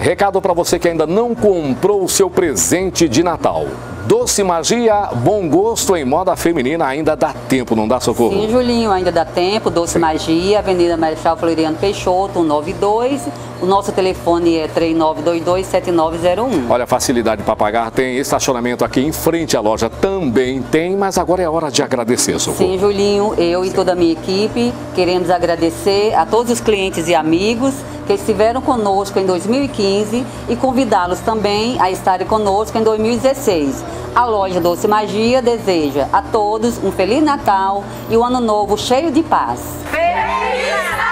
Recado para você que ainda não comprou o seu presente de Natal. Doce Magia, bom gosto em moda feminina, ainda dá tempo, não dá socorro? Sim, Julinho, ainda dá tempo. Doce Sim. Magia, Avenida Marechal Floriano Peixoto, 192. O nosso telefone é 3922-7901. Olha, facilidade para pagar, tem estacionamento aqui em frente à loja também tem, mas agora é hora de agradecer, Socorro. Sim, Julinho, eu Sim. e toda a minha equipe queremos agradecer a todos os clientes e amigos que estiveram conosco em 2015 e convidá-los também a estarem conosco em 2016. A loja Doce Magia deseja a todos um Feliz Natal e um Ano Novo cheio de paz. Feliz Natal!